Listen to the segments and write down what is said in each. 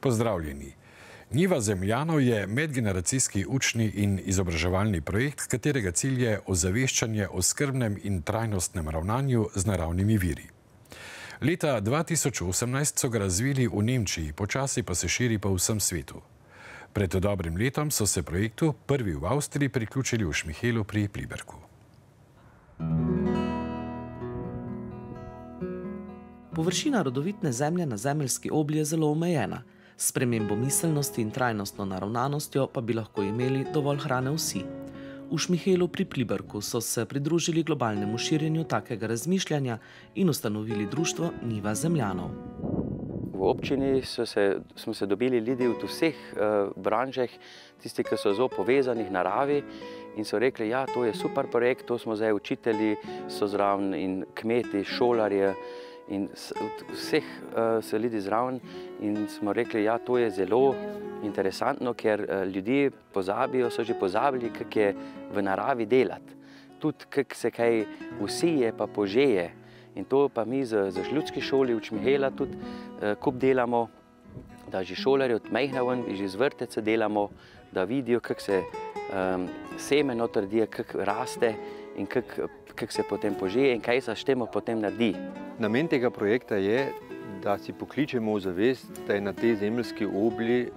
Pozdravljeni. Njiva zemljanov je medgeneracijski učni in izobraževalni projekt, katerega cilj je ozaveščanje o skrbnem in trajnostnem ravnanju z naravnimi viri. Leta 2018 so ga razvili v Nemčiji, počasi pa se širi po vsem svetu. Pred dobrim letom so se projektu prvi v Avstriji priključili v Šmihelu pri Pliberku. Površina rodovitne zemlje na zemeljski obli je zelo omejena. S premembo miselnosti in trajnostno naravnanostjo pa bi lahko imeli dovolj hrane vsi. V Šmihelu pri Pliberku so se pridružili globalnemu širjenju takega razmišljanja in ustanovili društvo Niva zemljanov. V občini se, smo se dobili ljudi v vseh uh, branžah, tisti, ki so zelo povezani v naravi in so rekli, ja, to je super projekt, to smo zdaj učitelji, so zraven in kmeti, šolarje in vseh uh, so ljudi zraven in smo rekli, ja, to je zelo interesantno, ker uh, ljudje pozabijo, so že pozabili, kak je v naravi delati. Tudi, kak se kaj usije pa požeje. In to pa mi z, z ljudski šoli v Čmihela tudi uh, kup delamo, da že šolari od mehna ven, že iz vrteca delamo, da vidijo, kak se um, seme notrdi, kak raste in kak, kak se potem požeje in kaj se s tem potem naredi. Namen tega projekta je, da si pokličemo v zavest, da je na tej zemljski obli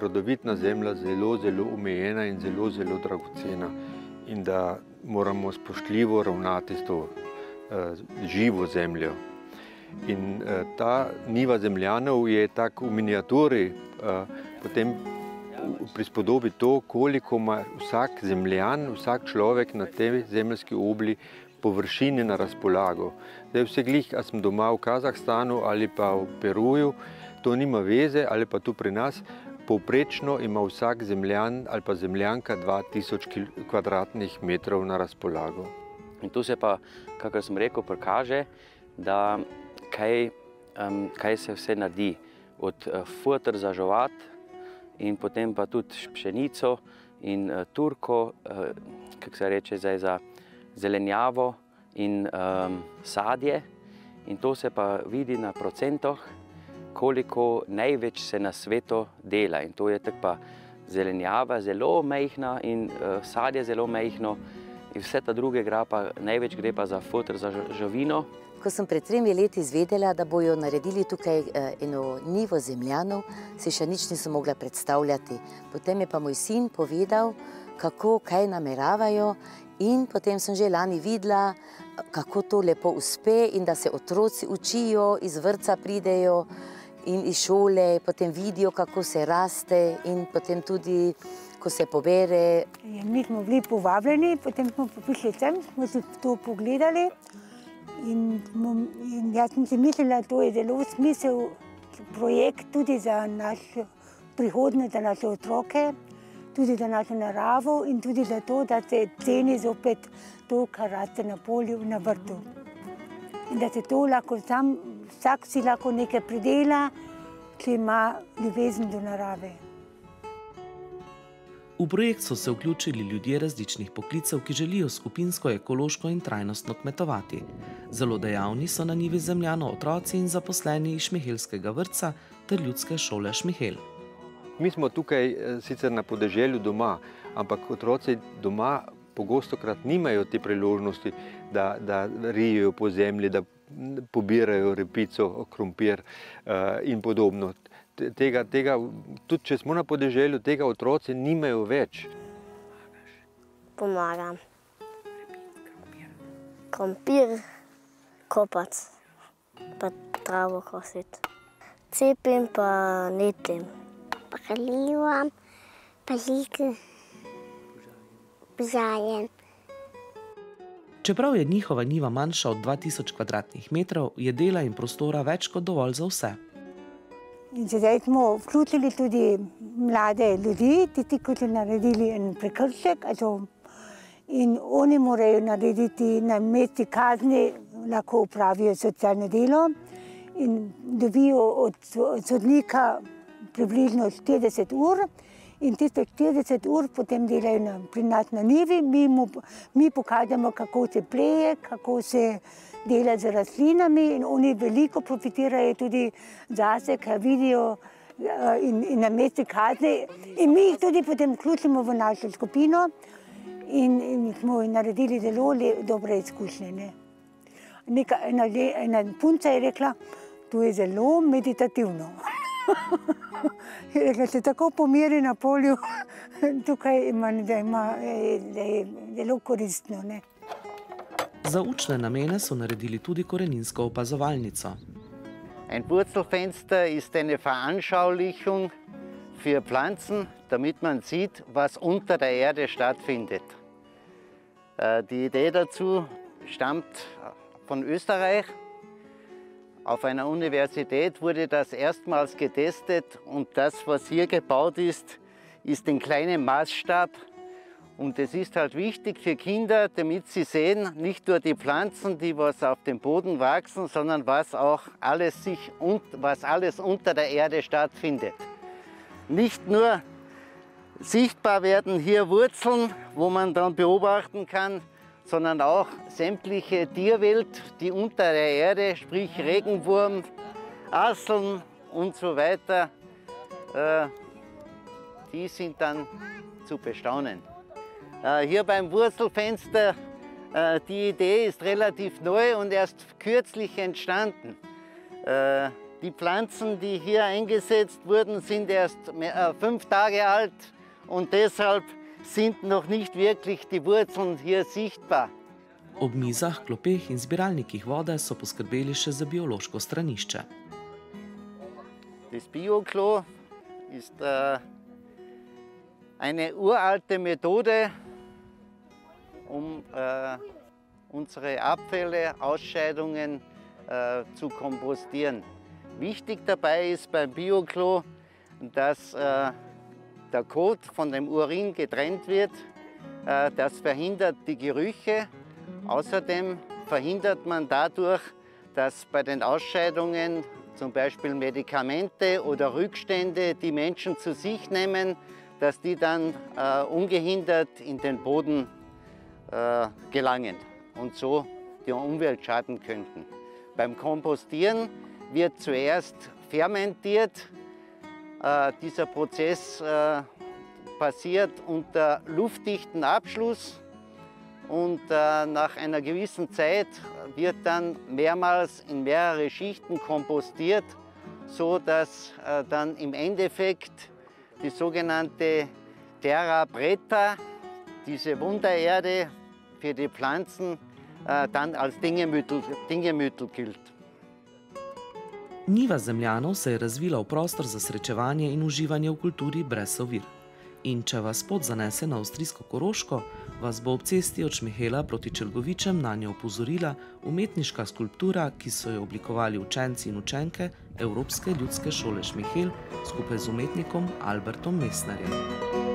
rodovitna zemlja zelo, zelo omejena in zelo, zelo dragocena in da moramo spoštljivo ravnati s to uh, živo zemljo. In uh, ta niva zemljanov je tako v miniaturi, uh, potem prispodobi to, koliko ima vsak zemljan, vsak človek na tej zemljski obli površine na razpolago. Zdaj vse glih, a sem doma v Kazahstanu ali pa v Peruju, to nima veze, ali pa tu pri nas, povprečno ima vsak zemljan ali pa zemljanka 2000 kvadratnih metrov na razpolago. In tu se pa, kakor sem rekel, prikaže, da kaj, um, kaj se vse naredi. Od uh, futr za žovat in potem pa tudi pšenico in uh, turko, uh, kako se reče zdaj za zelenjavo in um, sadje. In to se pa vidi na procentoh, koliko največ se na svetu dela. In to je tako pa zelenjava zelo mehna in uh, sadje zelo mehno. In vse ta druge gre pa, največ gre pa za futr, za živino. Ko sem pred tremi leti izvedela, da bojo naredili tukaj eno nivo zemljanov, si še nič nisem mogla predstavljati. Potem je pa moj sin povedal, kako, kaj nameravajo in potem sem že lani videla, kako to lepo uspe in da se otroci učijo, iz vrca pridejo in iz šole, potem vidijo, kako se raste in potem tudi, ko se pobere. Mi smo bili povabljeni, potem smo prišli sem, smo si to pogledali in, in jaz sem si mislila, da to je zelo smisel projekt tudi za naše prihodne, za naše otroke, tudi za našo naravo in tudi za to, da se ceni zopet to, kar raste na polju na vrtu. In da se to lahko sam, vsak si lahko nekaj pridela, če ima ljubezen do narave. V projekt so se vključili ljudje različnih poklicev, ki želijo skupinsko, ekološko in trajnostno kmetovati. Zelo dejavni so na njivi zemljano otroci in zaposleni iz Šmihelskega vrca ter ljudske šole Šmihel. Mi smo tukaj sicer na podeželju doma, ampak otroci doma pogosto krat nimajo te priložnosti, da, da rijejo po zemlji, da pobirajo repico, krompir uh, in podobno. Tega, tega, tudi če smo na podeželju, tega otroci nimajo več. Pomagam. Krompir, kopac, pa travo kositi. Cepim pa netim. Kalivam, pa liki, požajem. Čeprav je njihova njiva manjša od 2000 kvadratnih metrov, je dela in prostora več kot dovolj za vse. In zdaj smo vključili tudi mlade ljudi, tisti, ki so naredili en prekršek. In oni morajo narediti na mesti kazni, lahko upravijo socialno delo in dobijo od sodnika približno 40 ur. In tiste 40 ur potem delajo na, pri nas na nivi, mi, mu, mi pokažemo, kako se pleje, kako se dela z rastlinami in oni veliko profitirajo tudi zase, ker vidijo, in, in na mestu kazni. In mi jih tudi potem vključimo v našo skupino in, in smo naredili zelo le, dobre izkušnje. Ne. Neka, ena, ena punca je rekla, to je zelo meditativno. je rekla, se tako pomiri na polju, tukaj ima, da, ima, da je zelo koristno. Ne. Za učne namene so naredili tudi koreninsko opazovalnico. Ein Wurzelfenster ist eine Veranschaulichung für Pflanzen, damit man sieht, was unter der Erde stattfindet. Äh, die Idee dazu stammt von Österreich. Auf einer Universität wurde das erstmals getestet und das, was hier gebaut ist, ist in kleinem Maßstab und es ist halt wichtig für Kinder, damit sie sehen, nicht nur die Pflanzen, die was auf dem Boden wachsen, sondern was auch alles, sich, was alles unter der Erde stattfindet. Nicht nur sichtbar werden hier Wurzeln, wo man dann beobachten kann, sondern auch sämtliche Tierwelt, die unter der Erde, sprich Regenwurm, Asseln und so weiter, äh, die sind dann zu bestaunen. Äh, hier beim Wurzelfenster, äh, die Idee ist relativ neu und erst kürzlich entstanden. Äh, die Pflanzen, die hier eingesetzt wurden, sind erst fünf Tage alt und deshalb sind noch nicht wirklich die Wurzeln hier sichtbar. Ob mizah, klopeh in zbiralnikih vode so poskrbeli še za biološko stranišče. Das Bioklo ist äh, eine uralte Methode, um äh, unsere Abfälle, Ausscheidungen äh, zu kompostieren. Wichtig dabei ist beim Bioklo, dass äh, der Kot von dem Urin getrennt wird. Äh, das verhindert die Gerüche. Außerdem verhindert man dadurch, dass bei den Ausscheidungen zum Beispiel Medikamente oder Rückstände, die Menschen zu sich nehmen, dass die dann äh, ungehindert in den Boden äh, gelangen und so die Umwelt schaden könnten. Beim Kompostieren wird zuerst fermentiert. Äh, dieser Prozess äh, passiert unter luftdichten Abschluss und äh, nach einer gewissen Zeit wird dann mehrmals in mehrere Schichten kompostiert, so dass äh, dann im Endeffekt die sogenannte Terra Preta diese Wundererde für die Pflanzen äh, dann als Dingemüttel, Dingemüttel gilt. Niva zemljanov se je razvila v prostor za srečevanje in uživanje v kulturi brez ovir. In če vas pot zanese na avstrijsko koroško, vas bo ob cesti od Šmihela proti Črgovičem na njo upozorila umetniška skulptura, ki so jo oblikovali učenci in učenke Evropske ljudske šole Šmihel skupaj z umetnikom Albertom Mesnerjem.